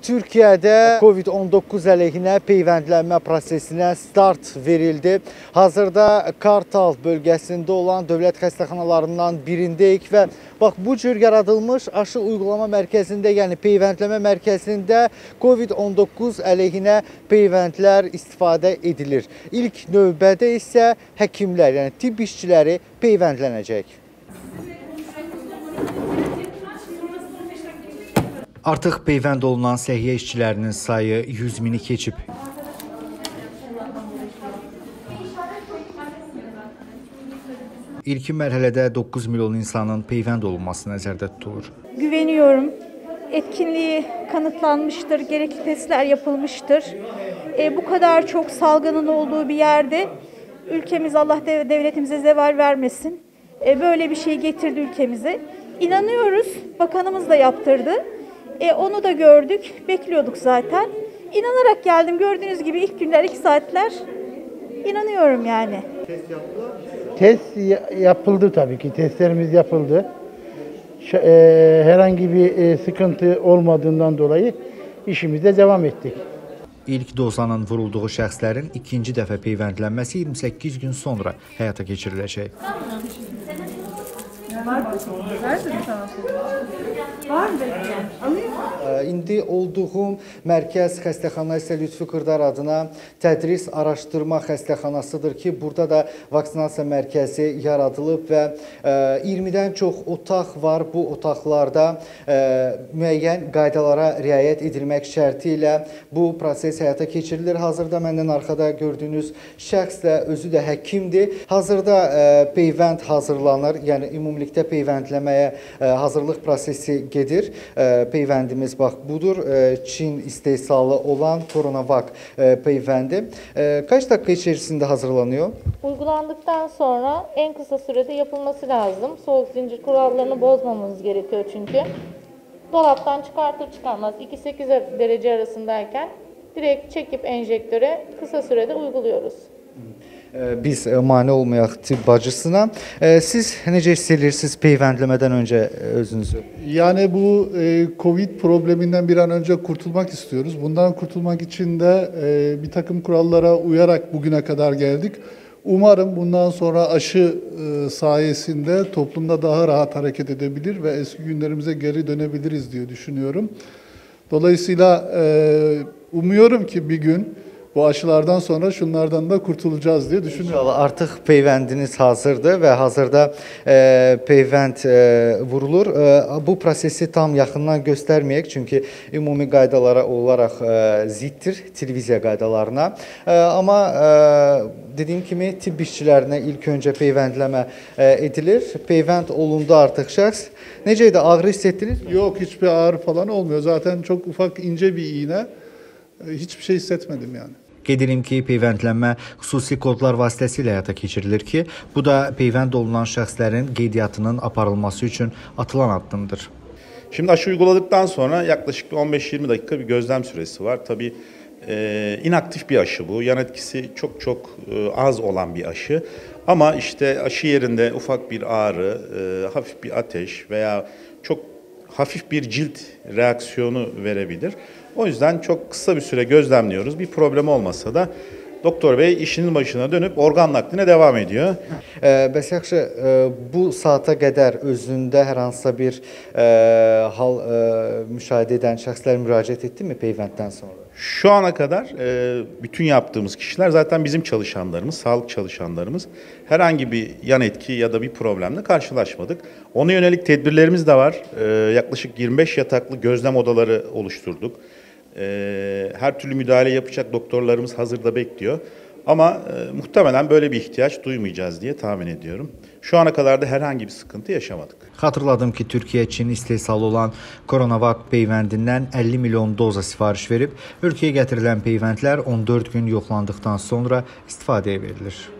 Türkiyədə COVID-19 əleyhinə peyvəndlənmə prosesinə start verildi. Hazırda Kartal bölgəsində olan dövlət xəstəxanalarından birindəyik və bax bu cür yaradılmış aşı uygulama mərkəzində, yəni peyvəndləmə mərkəzində COVID-19 əleyhinə peyvəndlər istifadə edilir. İlk növbədə isə həkimlər, yəni tibb işçiləri peyvəndlənəcək. Artıq peyvənd olunan səhiyyə işçilərinin sayı 100 mini keçib. İlkin mərhələdə 9 milyon insanın peyvənd olunması nəzərdə tutulur. güveniyorum. Etkinliği kanıtlanmıştır, gerekli testler yapılmıştır. E, bu kadar çok salgının olduğu bir yerde ülkemiz Allah dev- devletimize zeval vermesin. E, böyle bir şey getirdi ülkemize. İnanıyoruz, bakanımız da yaptırdı. E, onu da gördük, bekliyorduk zaten. İnanarak geldim. Gördüğünüz gibi ilk günler, ilk saatler inanıyorum yani. Test ya- yapıldı tabii ki. Testlerimiz yapıldı. Ş- e, herhangi bir e, sıkıntı olmadığından dolayı işimize devam ettik. İlk dozanın vurulduğu şəxslərin ikinci dəfə peyvəndlənməsi 28 gün sonra həyata keçiriləcək. Ə, İndi olduğum mərkəz xəstəxana isə Lütfi Qırdar adına tədris araşdırma xəstəxanasıdır ki, burada da vaksinasiya mərkəzi yaradılıb və ə, 20-dən çox otaq var. Bu otaqlarda ə, müəyyən qaydalara riayət edilmək şərti ilə bu proses həyata keçirilir. Hazırda məndən arxada gördüyünüz şəxs də özü də həkimdir. Hazırda ə, peyvənd hazırlanır. Yəni ümumilikdə peyvəndləməyə ə, hazırlıq prosesi gedir. Ə, Peyvəndimiz bax budur. Ə, Çin istehsalı olan Coronavac peyvəndi. Kaç dakika içerisinde hazırlanıyor? Uygulandıktan sonra en kısa sürede yapılması lazım. Soğuk zincir kurallarını bozmamamız gerekiyor çünkü. Dolaptan çıkartır çıkarmaz 2-8 derece arasındayken direkt çekip enjektöre kısa sürede uyguluyoruz. Ə, Biz ə, mane olmayaq tibb bacısına. Ə, Siz necə hiss edirsiniz peyvəndləmədən öncə ə, özünüzü? Yani bu e, Covid probleminden bir an önce kurtulmak istiyoruz. Bundan kurtulmak için de e, bir takım kurallara uyarak bugüne kadar geldik. Umarım bundan sonra aşı e, sayesinde toplumda daha rahat hareket edebilir ve eski günlerimize geri dönebiliriz diye düşünüyorum. Dolayısıyla e, umuyorum ki bir gün bu aşılardan sonra şunlardan da kurtulacağız diye düşünüyorum. İnşallah artıq peyvəndiniz hazırdır və hazırda e, peyvənd e, vurulur. E, bu prosesi tam yaxından göstərməyək çünki ümumi qaydalara olaraq e, ziddir televiziya qaydalarına. E, amma e, dediyim kimi tibb işçilərinə ilk öncə peyvəndləmə e, edilir. Peyvənd olundu artıq şəxs. Necə idi? Ağrı hiss etdiniz? Yok hiçbir ağrı falan olmuyor. Zaten çok ufak ince bir iğne. E, Hiçbir şey hissetmedim yani. Qeyd edim ki, peyvəndlənmə xüsusi kodlar vasitəsilə həyata keçirilir ki, bu da peyvənd olunan şəxslərin qeydiyyatının aparılması üçün atılan addımdır. Şimdi aşı uyguladıktan sonra yaklaşık bir 15-20 dakika bir gözlem süresi var. Tabii e, inaktif bir aşı bu. Yan etkisi çok çok e, az olan bir aşı. Ama işte aşı yerinde ufak bir ağrı, e, hafif bir ateş veya çok hafif bir cilt reaksiyonu verebilir. O yüzden çok kısa bir süre gözlemliyoruz. Bir problem olmasa da doktor bey işinin başına dönüp organ nakline devam ediyor. Ə, Bəs yaxşı, ə, bu saata qədər özündə hər hansısa bir ə, hal ə, müşahidə edən şəxslər müraciət etdimi peyvənddən sonra? Şu ana kadar e, bütün yaptığımız kişiler zaten bizim çalışanlarımız, sağlık çalışanlarımız. Herhangi bir yan etki ya da bir problemle karşılaşmadık. Ona yönelik tedbirlerimiz de var. E, yaklaşık 25 yataklı gözlem odaları oluşturduk. E, her türlü müdahale yapacak doktorlarımız hazırda bekliyor. Ama e, muhtemelen böyle bir ihtiyaç duymayacağız diye tahmin ediyorum. Şu ana kadar da herhangi bir sıkıntı yaşamadık. Xatırladım ki, Türkiyə Çin istehsalı olan Coronavac peyvəndindən 50 milyon doza sifariş verib, ölkəyə gətirilən peyvəndlər 14 gün yoxlandıqdan sonra istifadəyə verilir.